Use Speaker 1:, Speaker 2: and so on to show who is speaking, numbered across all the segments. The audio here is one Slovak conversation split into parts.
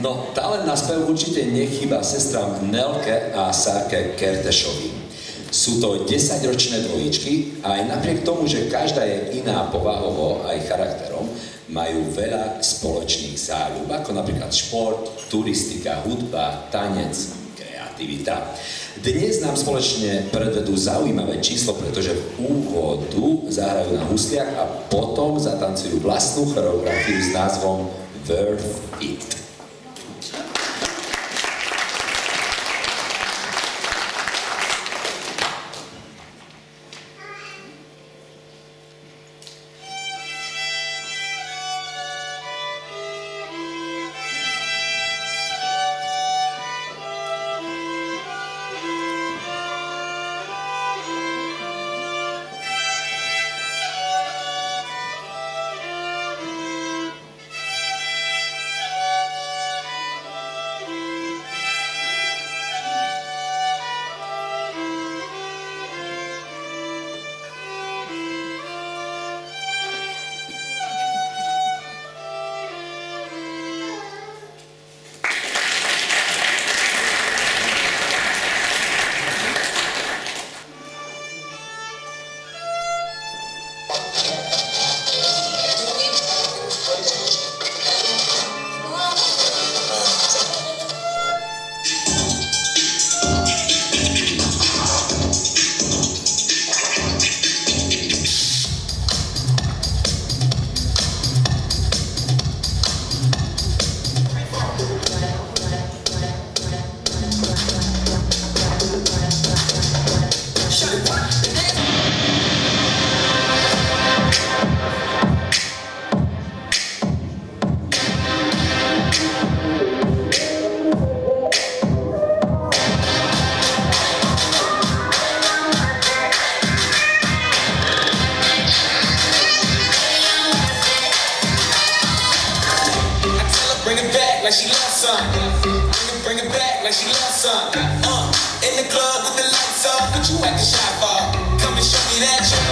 Speaker 1: No, talent na spev určite nechýba sestram Nelke a Sarke Kertešovi. Sú to 10-ročné dvojičky a aj napriek tomu, že každá je iná povahovo aj charakterom, majú veľa spoločných záľub, ako napríklad šport, turistika, hudba, tanec, kreativita. Dnes nám spoločne predvedú zaujímavé číslo, pretože v úvodu zahrajú na husliach a potom zatancujú vlastnú choreografiu s názvom Worth It.
Speaker 2: Like she loves some. Bring it, bring it back like she loves some. Uh, in the club with the lights off, but you acting shy for? Come and show me that you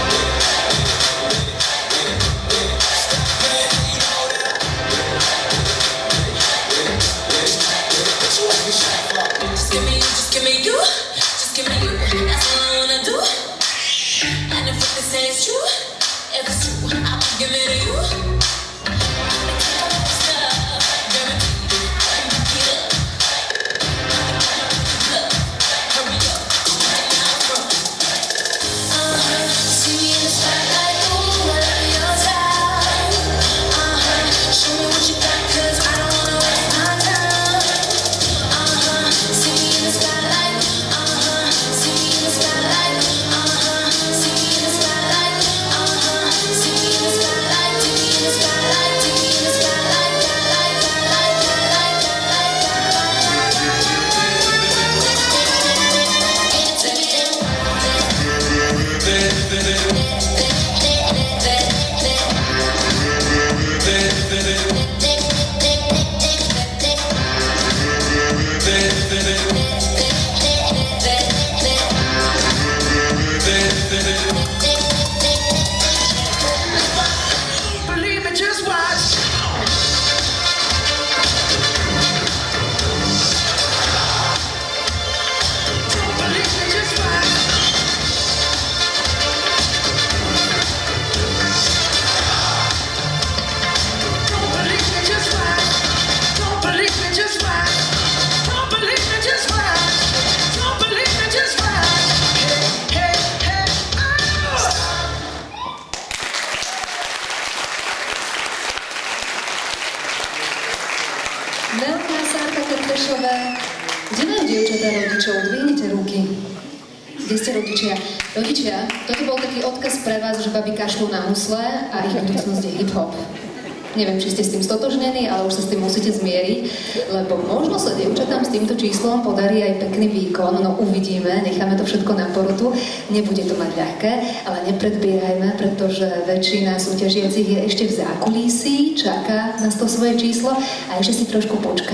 Speaker 3: Nelka, Sárka Kertešové, kde majú dievčatá rodičov? Dvihnite ruky. Kde ste rodičia? Rodičia, toto bol taký odkaz pre vás, že babi kašľú na husle a ich budúcnosť je hip-hop. Neviem, či ste s tým stotožnení, ale už sa s tým musíte zmieriť, lebo možno sa dievčatám s týmto číslom podarí aj pekný výkon, no uvidíme, necháme to všetko na porotu, nebude to mať ľahké, ale nepredbierajme, pretože väčšina súťažiacich je ešte v zákulisí, čaká na to svoje číslo a ešte si trošku počkaj.